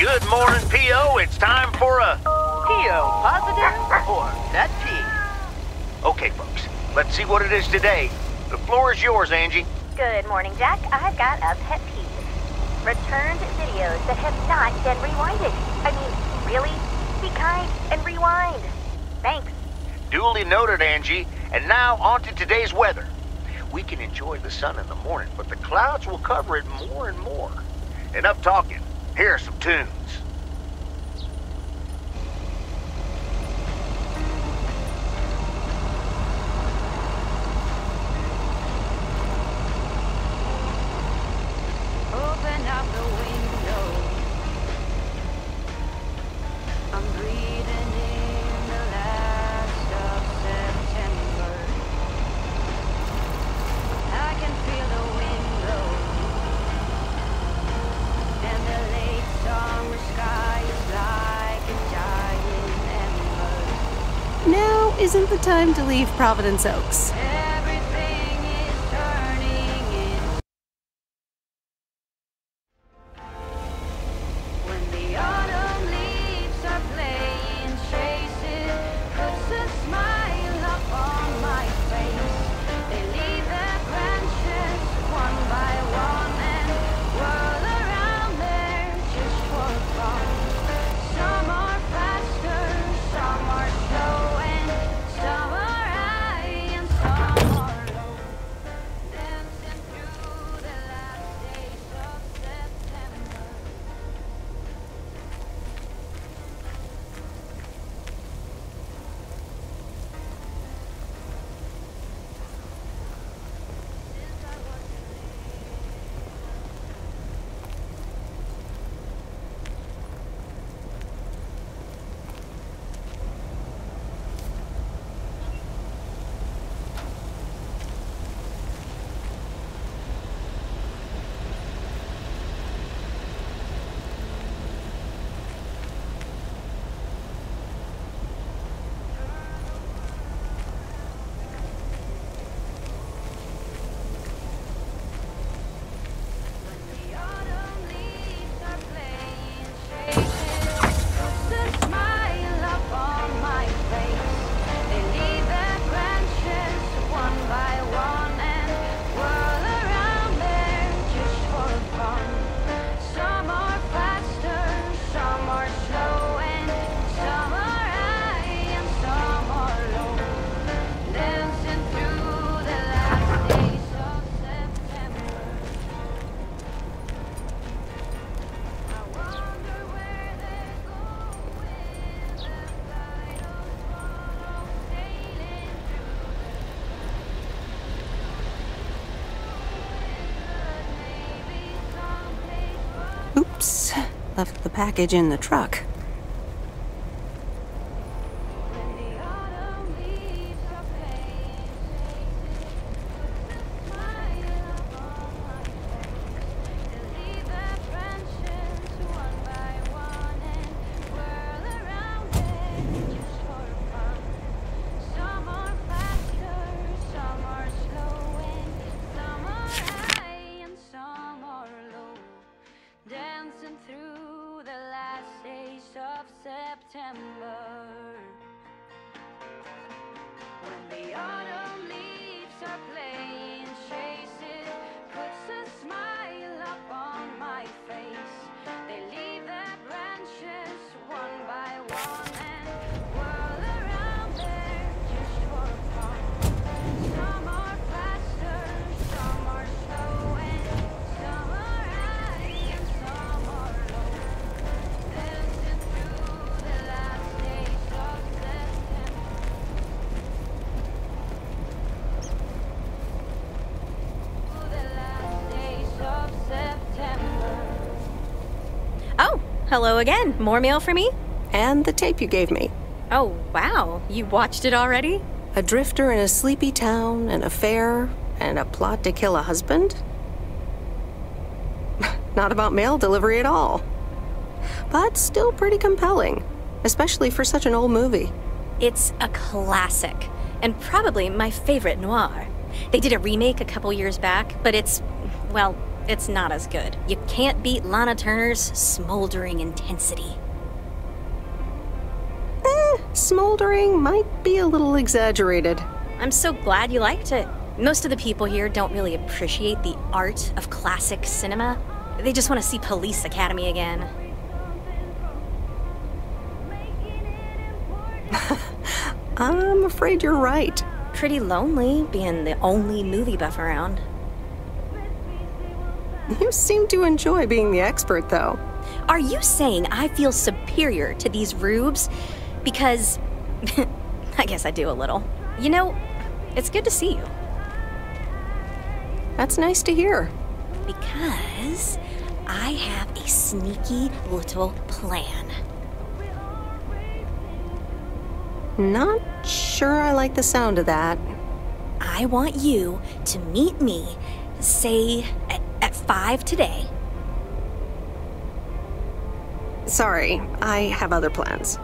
Good morning, P.O. It's time for a... P.O. positive or nut P? Okay, folks, let's see what it is today. The floor is yours, Angie. Good morning, Jack. I've got a pet peeve. Returned videos that have not been rewinded. I mean, really? Be kind and rewind. Thanks. Duly noted, Angie. And now on to today's weather. We can enjoy the sun in the morning, but the clouds will cover it more and more. Enough talking. Here are some tunes. Isn't the time to leave Providence Oaks. Package in the truck. Oh, hello again. More mail for me? And the tape you gave me. Oh, wow. You watched it already? A drifter in a sleepy town, an affair, and a plot to kill a husband? Not about mail delivery at all. But still pretty compelling, especially for such an old movie. It's a classic, and probably my favorite noir. They did a remake a couple years back, but it's, well, it's not as good. You can't beat Lana Turner's smoldering intensity. Smoldering might be a little exaggerated. I'm so glad you liked it. Most of the people here don't really appreciate the art of classic cinema. They just want to see Police Academy again. I'm afraid you're right. Pretty lonely being the only movie buff around. You seem to enjoy being the expert, though. Are you saying I feel superior to these rubes? Because. I guess I do a little. You know, it's good to see you. That's nice to hear. Because I have a sneaky little plan. Not sure I like the sound of that. I want you to meet me, say, at, at 5 today. Sorry, I have other plans.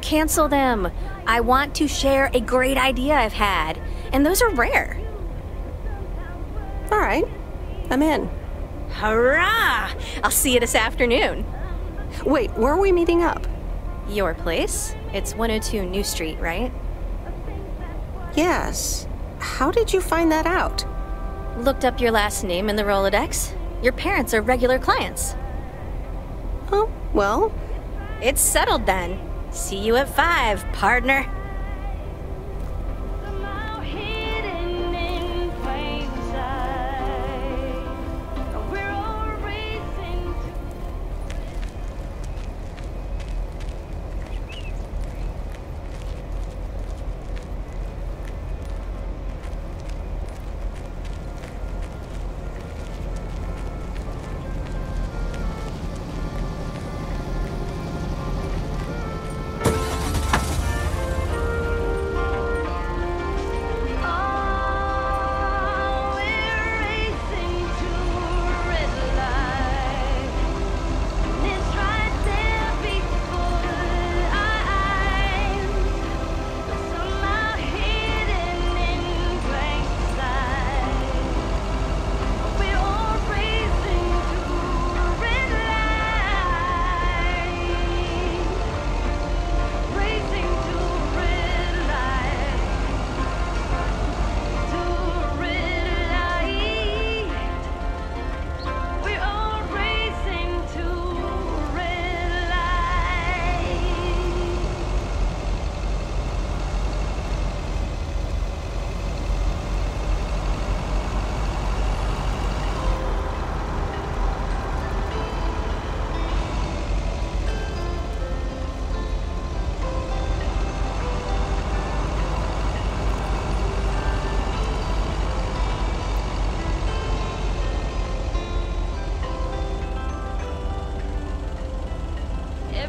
Cancel them. I want to share a great idea I've had, and those are rare. All right, I'm in. Hurrah! I'll see you this afternoon. Wait, where are we meeting up? Your place? It's 102 New Street, right? Yes. How did you find that out? Looked up your last name in the Rolodex. Your parents are regular clients. Oh, well, It's settled then. See you at 5, partner.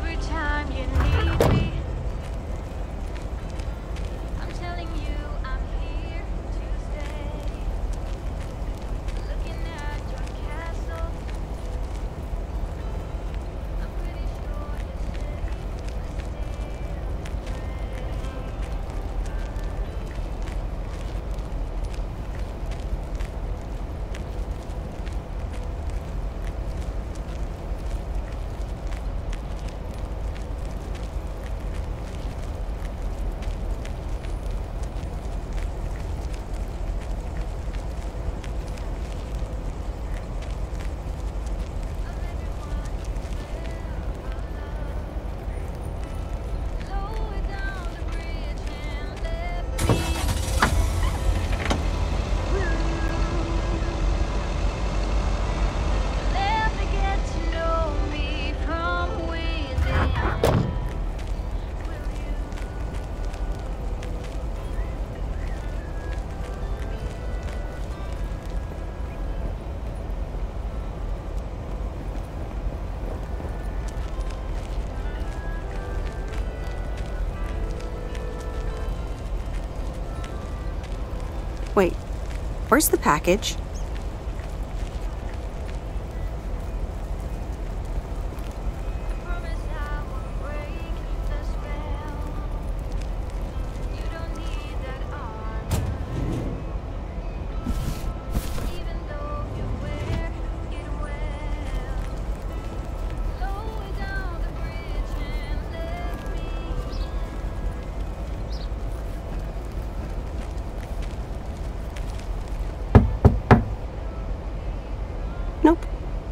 Every time you need where's the package?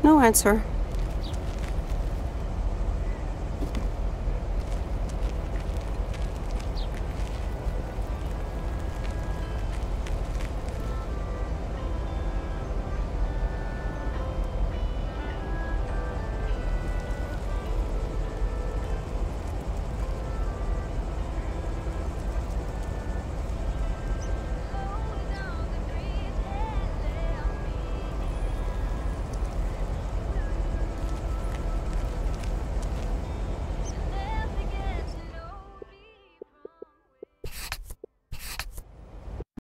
No answer.